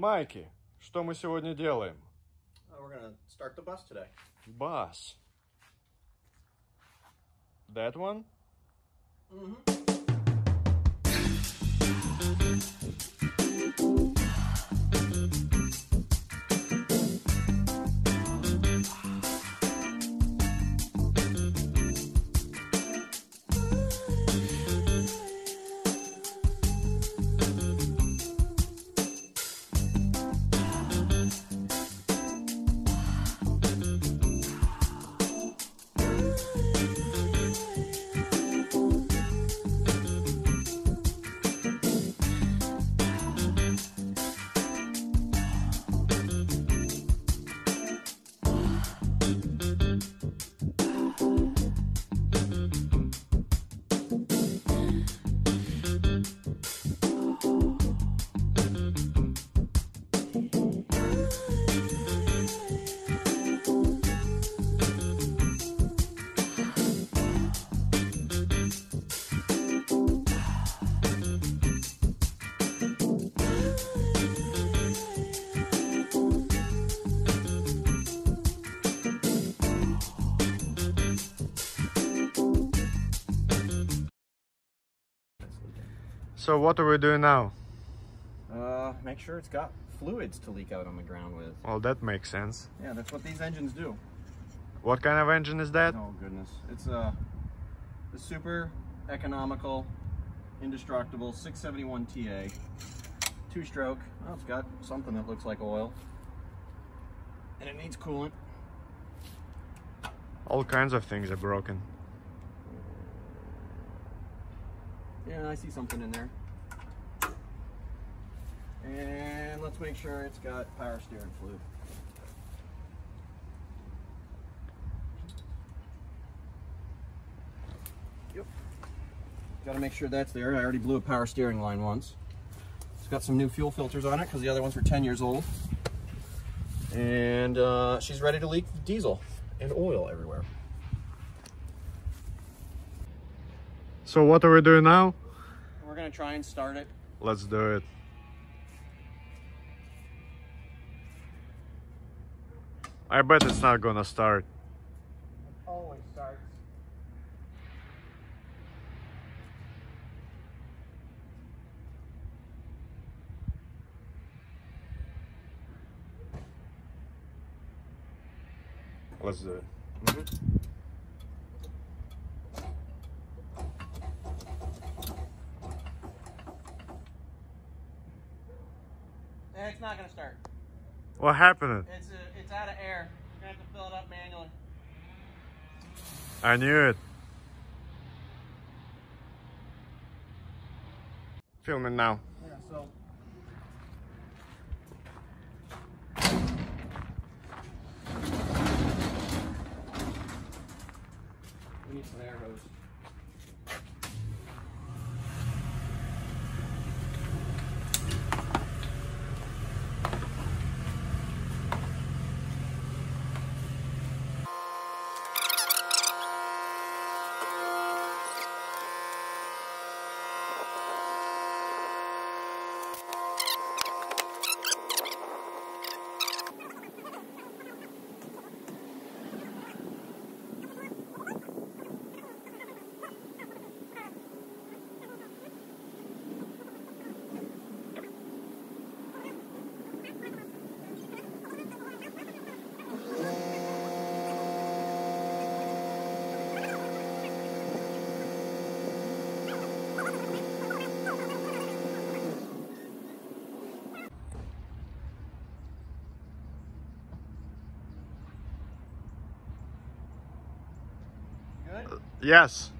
Майки, что мы сегодня делаем? Uh, we're gonna start the bus today. Bus. That one? So what are we doing now? Uh, make sure it's got fluids to leak out on the ground with. Well, that makes sense. Yeah, that's what these engines do. What kind of engine is that? Oh goodness, it's a, the super economical, indestructible 671 TA, two-stroke. Well, it's got something that looks like oil, and it needs coolant. All kinds of things are broken. Yeah, I see something in there. And let's make sure it's got power steering fluid. Yep. Got to make sure that's there. I already blew a power steering line once. It's got some new fuel filters on it because the other ones were 10 years old. And uh, she's ready to leak diesel and oil everywhere. So what are we doing now? We're gonna try and start it. Let's do it. I bet it's not gonna start. It always starts. Let's do it. Mm-hmm. It's not gonna start. What happened? It's a, it's out of air. You're gonna have to fill it up manually. I knew it. Filming now. Yeah, so. We need some air hose. Good? Yes.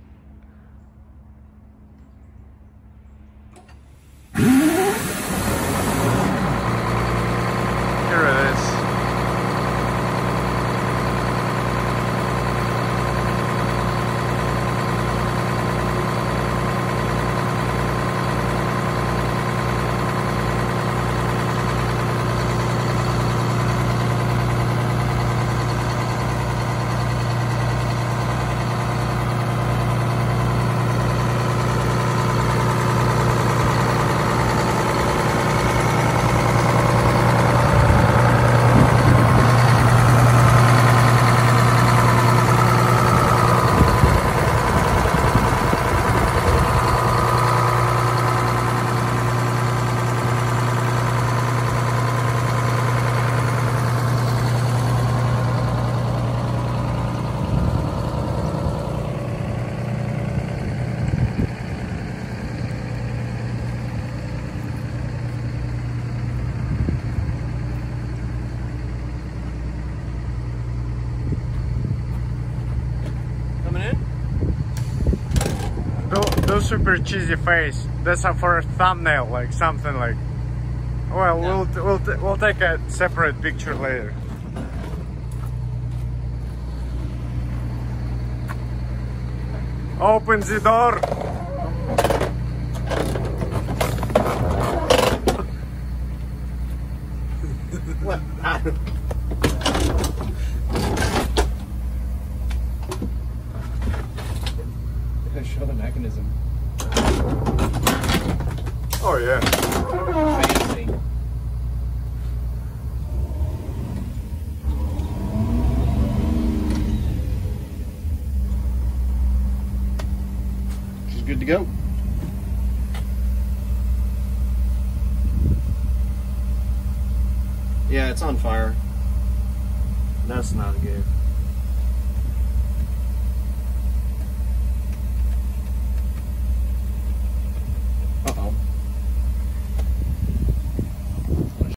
Super cheesy face. That's a for a thumbnail, like something like. Well, Yeah. we'll we'll t- we'll take a separate picture later. Open the door. What? Show the mechanism. Oh yeah. She's good to go. Yeah, it's on fire. That's not good.